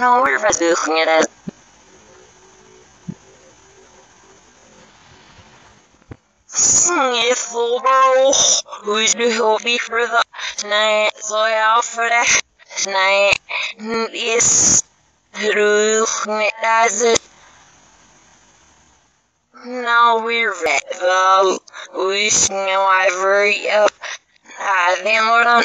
Weer versuchen wir das. Sniffelbro, who's the hobby for the tonight, so that tonight is through as it. Now we're red though, we smell ivory up. We're done.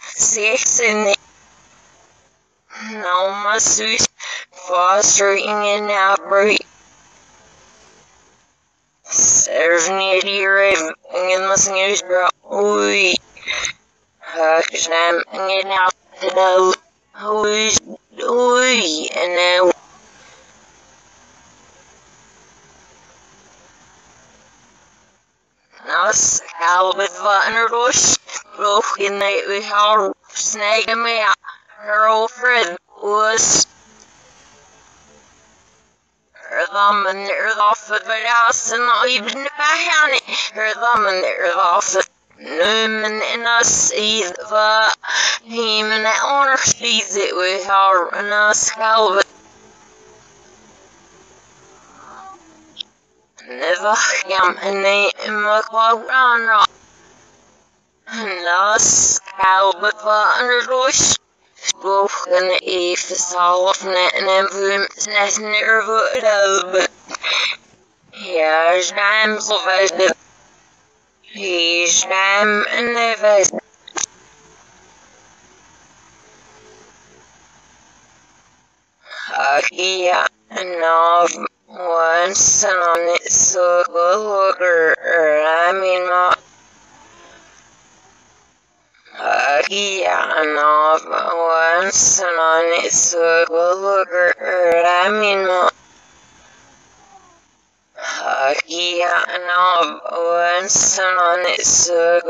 sex in it. No mas fostering in every Seventy raven in the news bro. We Haksham in out the no. Who's we and now. Nas Albert van Roos, broken night we har snagging me out. Her old friend was off of the house and I even a honey. her thumb and her off of the house and not even behind it. With her thumb and her off of Newman and us either him and that honor sees it with her and us Albert. Never come and they McLaren Nas Albert van Roos spoken zelf en hem net nervös Ja, zijn zo vast He zijn nervös Ja, nou once on it so hooker I mean ma Akiana once on it so hooker I mean ma Akiana once on it so